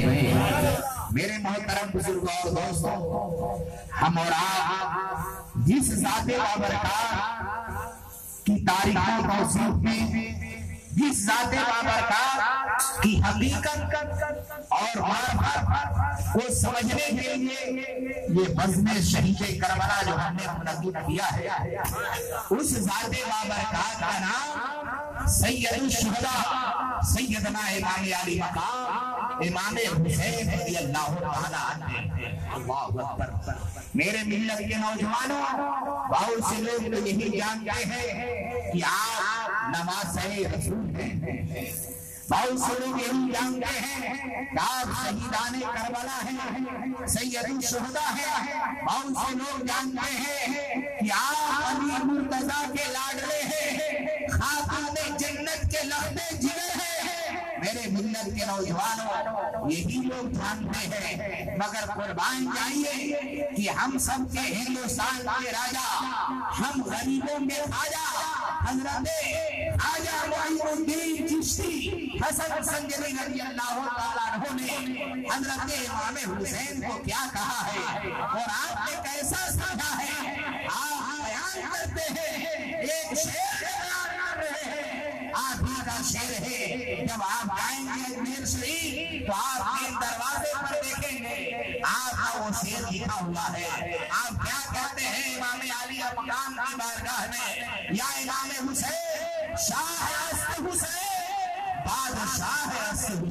मेरे मोहतरम बुज़ुर्ग और दोस्तों, हम और आप जिस जाते बाबरकार की तारीखों को में जिस जाते बाबरकार की हकीकत और मार्फत को समझने के लिए ये बज़्म शहीद करबला जो हमने मुनद किया है, उस जाते बाबरकत का नाम? सैयद शुहदा, सैयदना इमाम अली मकाम इमाम हुसैन रज़ियल्लाहु तआला अल्लाहु अकबर। मेरे मिल्लत के नौजवानों बहुत से लोग तो यही जानते हैं कि आप नमाज़ रसूल हैं। बहुत से लोग यही जानते हैं। आप शहीदान करबला हैं। सैयद शुहदा हैं। बहुत से लोग जानते हैं। कि आप अली मुर्तजा के लाडले हैं। खातून जन्नत के लहदे जिगर हैं। मेरे मिल्लत के नौजवानों, यही लोग जानते हैं। मगर कुर्बान जाइए कि हम सब के हिंदुस्तान के राजा, हम गरीबों में खाजा हज़रत आजा मोइनुद्दीन चिश्ती। हसन संजरी अल्लाह ने हज़रत इमाम हुसैन को क्या कहा है? और आपने कैसा समझा है? आप बयान करते हैं, एक शेर हैं। आप का शेर है, जब आप जाएँगे अजमेर शरीफ तो आपके दरवाजे पर देखेंगे, आपका वो शेर लिखा हुआ है। आप क्या कहते हैं, इमाम अली मकाम की बारगाह में? या इमाम हुसैन, शाह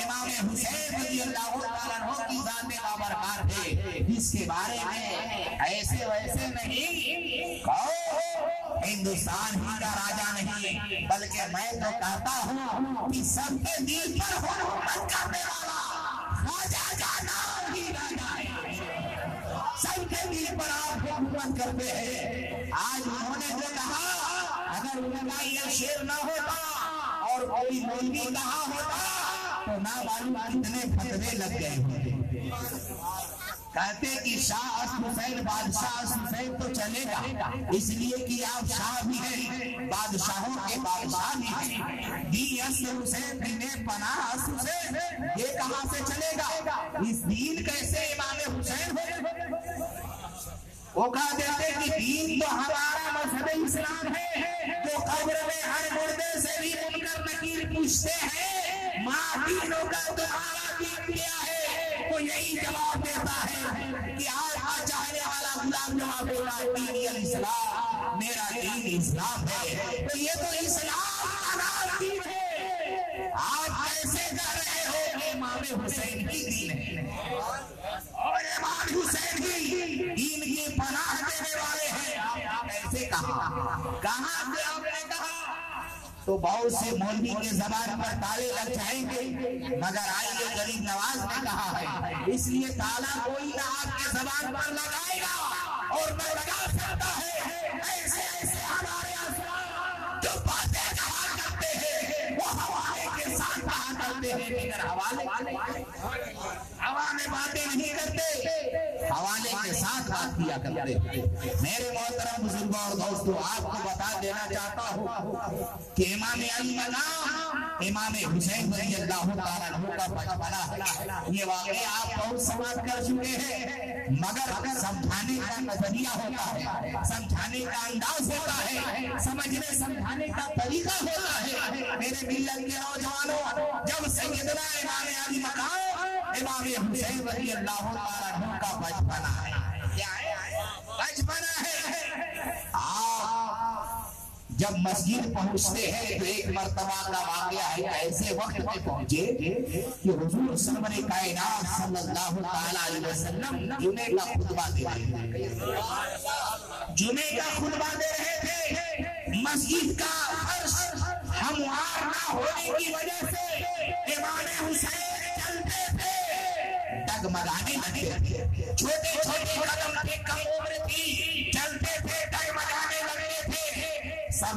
इमाम हुसैन तआला अन्हु की जात बाबरकार थे जिसके बारे में ऐसे वैसे नहीं कहो हिंदुस्तान ही का राजा नहीं बल्कि मैं तो कहता हूँ कि सबके दिल पर हुकूमत करने वाला राजा का नाम ही राजा है सबके दिल पर आप हुकूमत करते हैं आज उन्होंने जो कहा अगर उनका यह शेर ना होता और कोई मौलवी कहा होता तो ना मालूम फतवे लग गए होते कहते कि शाह हुसैन बादशाह हुसैन तो चलेगा। इसलिए कि आप शाह भी हैं, बादशाहों के बादशाह भी हैं। दी अस हुसैन ने पनाह हुसैन ये कहाँ से चलेगा? इस दीन कैसे इमाम हुसैन हो? वो कहा देते कि दीन तो कहा। से आपने कहा। तो बहुत से मोदी के जबान पर ताले लग जाएँगे, मगर आइए गरीब नवाज़ ने कहा है, इसलिए ताला कोई ना आपके जबान पर लगाएगा, और मैं लगा करते मेरे मोहतरम बुज़ुर्गों और दोस्तों, आपको बता देना चाहता हूँ कि इमाम अली इमाम हुसैन रज़ी अल्लाह का बचपना ये वाकई आप बहुत समाप्त कर चुके हैं, मगर समझाने का नज़रिया होता है, समझाने का अंदाज होता है, समझने, समझाने का तरीका होता है। मेरे मिलन के नौजवानों, जब सैयदना इमाम अली मकाम इमाम हुसैन रज़ी अल्लाह का बचपना है बचपना है। आप जब मस्जिद पहुँचते हैं तो एक मरतबा का वाकया है, ऐसे वक्त पे पहुँचे कि हुजूर सरवर कायनात सल्लल्लाहु अलैहि वसल्लम जुमे का खुतबा दे रहे थे। जुमे का खुतबा दे रहे थे। मस्जिद का फर्श हमवार ना होने की वजह से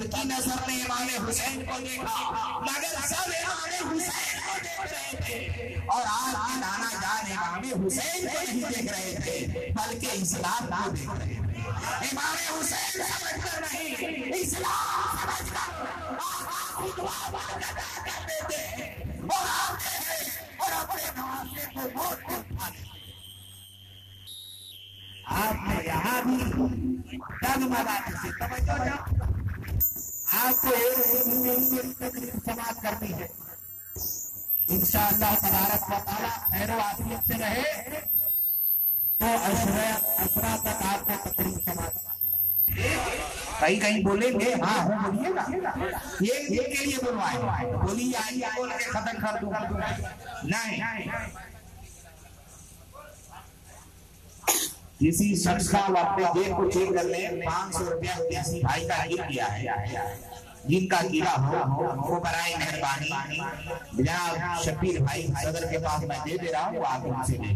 सबकी नज़र में इमाम हुसैन को देखा, मगर सब इमाम हुसैन को देख रहे थे। और आज की नाना जान इमाम हुसैन को नहीं देख रहे थे, बल्कि इस्लाम को देख रहे थे। इमाम हुसैन समझकर नहीं, इस्लाम समझकर थे और आते हैं और अपने नवासे को वोट आपने यहाँ भी डगमगाने से तवज्जो जाओ। आपको एक तकलीफ़ समाप्त करनी है। इंशाअल्लाह तबारक व तआला खैर आफियत से रहे तो अशरा असरा तक आपको तकलीफ़ समाप्त कहीं कहीं बोलेंगे हाँ हो बोलिएगा ये ये के लिए बोलवाए। बोलिए, आइए, बोल के खत्म कर दूँगा नहीं। किसी शख्स का वो अपने जेब को चेक कर ले पाँच सौ रुपया किसी भाई का गिर गया है। जिनका गिरा हो, वो बराए मेहरबानी। जनाब शबीर भाई सदर के पास मैं दे दे रहा हूँ आप उनसे ले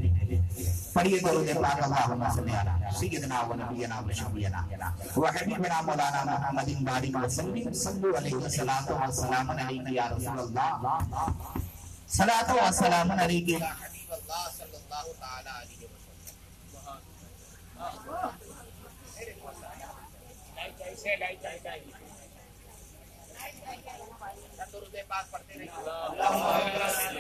पढ़िए तो दे पाक अल्लाह सय्यदना व नबियना व शफीना व हबीबना मौलाना मुहम्मदिन बारिक व सल्लिम सल्लु अलैहि सलातो व सलाम अलैहि या रसूल अल्लाह सलातो व सलाम अलैहि। या हबीब अल्लाह सल्लल्लाहु तआला अलैहि पाक पढ़ते और ये तो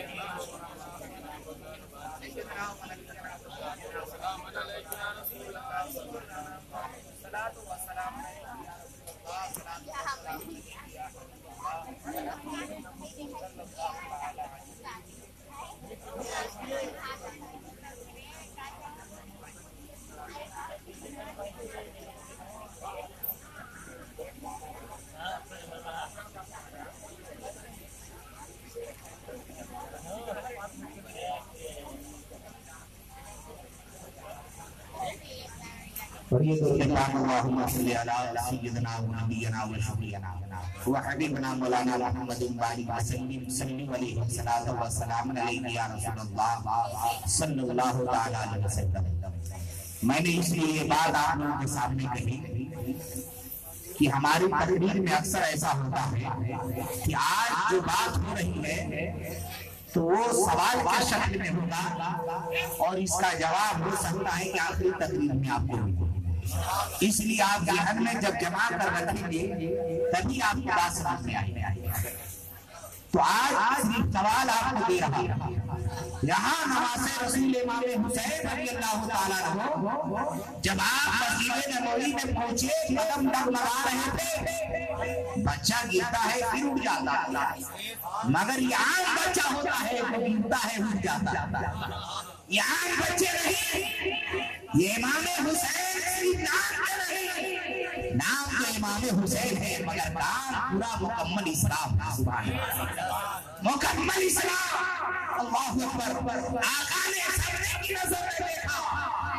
मैंने इसलिए ये बात आप लोगों के सामने कही कि हमारी तकरीर में अक्सर ऐसा होता है कि आज जो बात हो रही है तो वो सवाल के शक्ल में होगा और इसका जवाब हो सकता है कि आखिरी तकरीर में आपको मिले इसलिए आप जहन में जब जमा कर रखेंगे, तभी आपकी बात समझ में तो आज सिर्फ़ सवाल आपको दे रहा यहाँ नवासे रसूल इमाम हुसैन रज़ी अल्लाह ताला रहो जब आप मस्जिद नबवी में पहुँचे, कदम डगमगा रहे थे, बच्चा गिरता है, फिर उठ जाता है। मगर यहाँ बच्चा होता है, वो गिरता है, उठ जाता है। यहाँ बच्चे नहीं, ये इमाम हुसैन नाम तो इमाम हुसैन है मगर नाम पूरा मुकम्मल इस्लाम सुभान मुकम्मल इस्लाम अल्लाह अकबर आका ने सबने की नज़र में देखा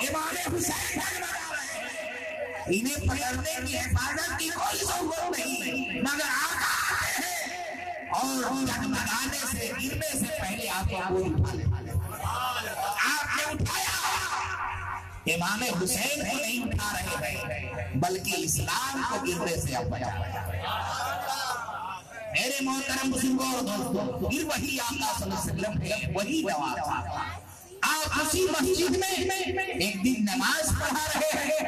इमाम हुसैन डगमगा रहे इन्हें पकड़ने की हिफाजत की कोई ज़रूरत नहीं मगर आका आते हैं और डगमगाने से गिरने से पहले आपको कोई उठा ले इमाम हुसैन को नहीं उठा रहे हैं, बल्कि इस्लाम को गिरने से अब मेरे मोहतरम बुज़ुर्गों और दोस्तों, फिर वही आका है वही नवाज़ आप उसी मस्जिद में एक दिन नमाज़ पढ़ा रहे हैं।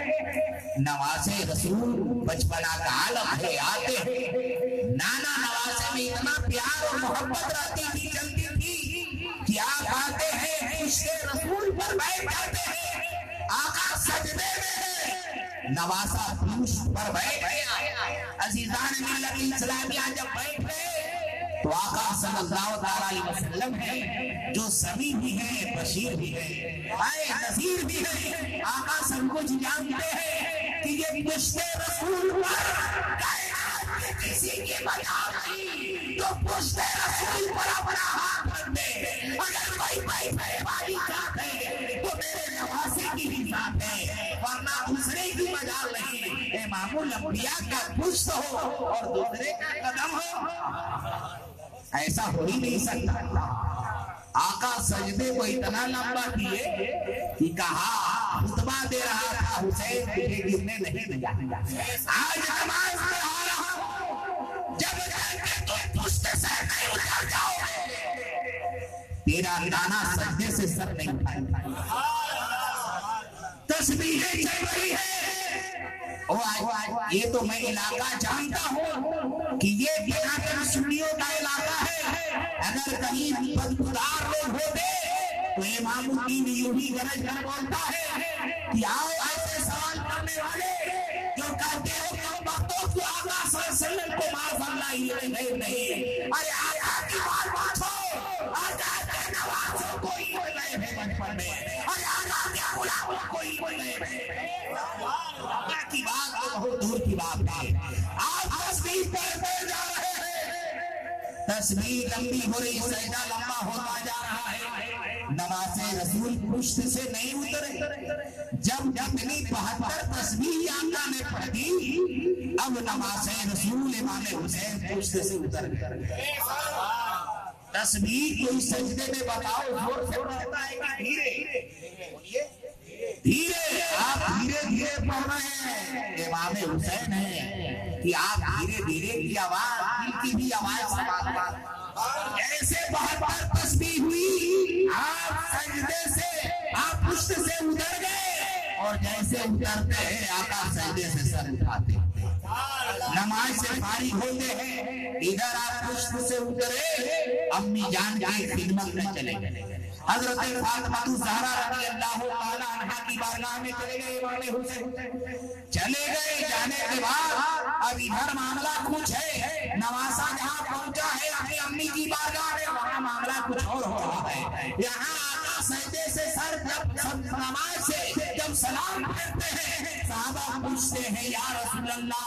नवाजे रसूल बचपना का आलम है, आते नाना नवाजे में इतना प्यार और मोहब्बत नवासा पुरुष पर बैठ गया। अजीजान मिल्लत इस्लामिया जब बैठ गए तो आका सल्लल्लाहु अलैहि वसल्लम है, जो सभी भी है, बशीर भी है, आए नजीर भी है। आका सब कुछ जानते हैं कि ये पुश्ते रसूल पर किसी की बचा नहीं तो पुश्ते रसूल पर अपना हाथ रख दे। पुष्ट हो और दूसरे का कदम हो। ऐसा हो ही नहीं सकता। आका सजदे को इतना लंबा किए कि कहा, खुतबा दे रहा था, हुसैन तुझे गिरने नहीं दिया। आज नमाज़ जाओगे। तेरा दाना सजदे से सर नहीं उठाएगा। तस्वीरें चल रही है। आज ये तो मैं इलाका जानता हूँ कि ये बिना सुनियों का इलाका है। अगर कहीं बदबूदार लोग होते तो इमामुद्दीन यूँ ही गरज कर बोलता है कि आओ ऐसे सवाल करने वाले, जो कहते हो कि हम भक्तों को सल्लल्लाहु को माफ़ अल्लाह ही नहीं नहीं अरे आका की बात मानो आका के नवाजों बोले है के बात बहुत दूर की बात आप तस्वीर पढ़ते जा रहे हैं तस्वीर लंबी हो रही सजदा लंबा होता जा रहा है। नमाजे रसूल पुष्ट से नहीं उतरे। जब जितनी बहत्तर तस्वीर आका ने पढ़ी अब नमाजे रसूल इमाम हुसैन पुष्ट से उतर गए। तस्वीर कोई सजदे में बताओ ज़ोर से पढ़ता है कि धीरे धीरे। आप धीरे धीरे पढ़ रहे हैं। इमाम हुसैन है कि आप धीरे धीरे की आवाज़ दिल की भी आवाज़ से बात बात ऐसे बहत्तर तस्वीर हुई आप सजदे से आप पुष्ट से उतर गए और जैसे उतरते हैं आका सजदे से सर उठाते नमाज़ से फारिग होते हैं। इधर आप पुष्ट से उतरे जान की खिदमत में चले गए। हज़रत फातिमा ज़हरा रज़ी अल्लाह ताला अन्हा की बारगाह में चले गए इमाम हुसैन। चले गए जाने के बाद अब इधर मामला कुछ है। नवासा जहाँ पहुँचा है अपनी अम्मी की बारगाह में वहाँ मामला कुछ और हो रहा है। यहाँ आका सजदे से सर जब सब नमाज़ से जब सलाम करते हैं साहबा पूछते हैं या रसूल अल्लाह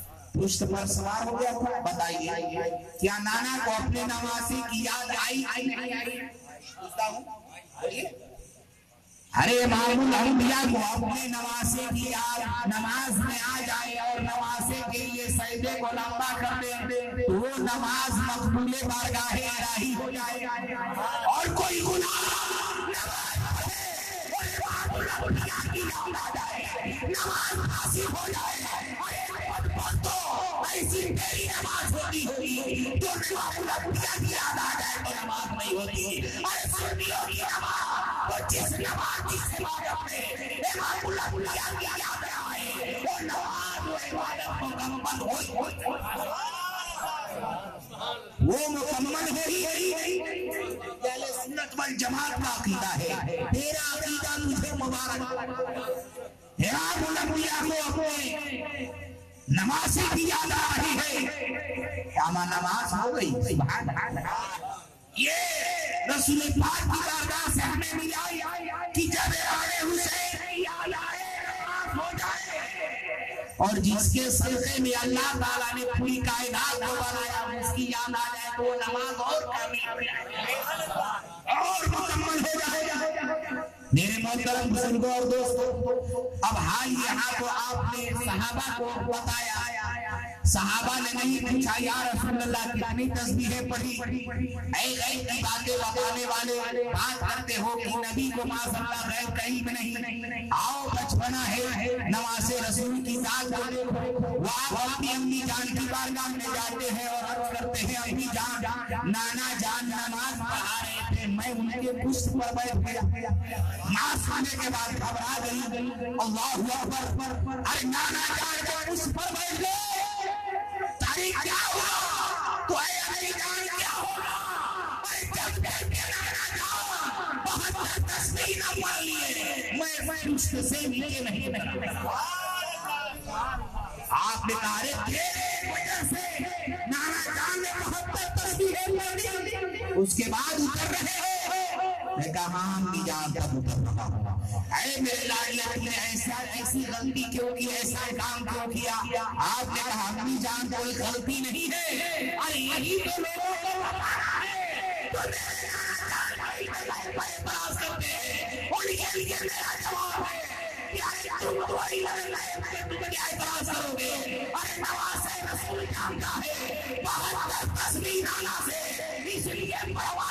पुष्ट पर सवार हो गया था। बताइए, क्या नाना को अपने नवासी की याद आई आई नहीं आई? पूछता हूँ अरे मामूल अम्बिया को अपने नवासे की याद नमाज़ में आ जाए और नवासे के लिए सैदे को लंबा कर दे। तो वो नमाज़ मकबूले बारगाहे मुकम्मल हो वो मुकम्मल हो पहले सुन्नत वल जमात का अकीदा है। तेरा अकीदा मुझे मुबारक। इमाम उल्लाह को अपने नमाज़ की याद आ रही है। क्या नमाज़ हो गई? ये रसूल पाक की और जिसके सदक़े में अल्लाह ताला ने पूरी कायनात को बनाया, उसकी याद आ जाए तो वो नमाज़ और कामिल और मुकम्मल हो जाएगा। मेरे मोहतरम बुजुर्गो और दोस्तों, अब हाल यहाँ तो आपने सहाबा को बताया सहाबा ने नहीं पूछा, या रसूलुल्लाह, कितनी तस्बीहें पढ़ी? ऐ ऐ की बातें बताने वाले, बात करते हो कि नबी को माशाअल्लाह गैर कहीं भी नहीं। आओ, बचपना है, नवासे रसूल की जान को देखो। वो अपनी अम्मी जान की बारगाह में जाते हैं और अर्ज़ करते हैं, अम्मी जान, नाना जान नमाज़ पढ़ा रहे थे, मैं उनके पुष्प पर बैठ गया। माँ सुनने के बाद घबरा गई। अल्लाह अकबर, अरे नाना जान के पुष्प पर बैठ गए। तारीख क्या होगा कोई क्या होगा नहीं आपने कहा तेरे वजह से ने बहुत उसके बाद उतर रहे कहा हाँ हम हूँ तुमने ऐसा ऐसी गलती क्यों की ऐसा काम क्यों किया आपने कहा अम्मी जान कोई गलती नहीं है अरे यही तो लोगों को है तो है तो है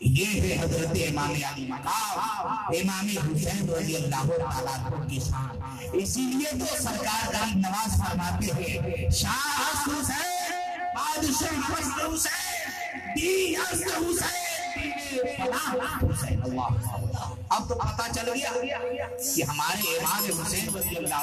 ये है हज़रत इमाम अली मकाम। इमाम हुसैन रज़ी अल्लाह तआला की शान। इसीलिए तो सरकार का नवाज़ फरमाते हैं, शाह हुसैन बादशाह हुसैन दी हुसैन अब तो पता चल गया कि हमारे इमाम हुसैन रज़ी अल्लाह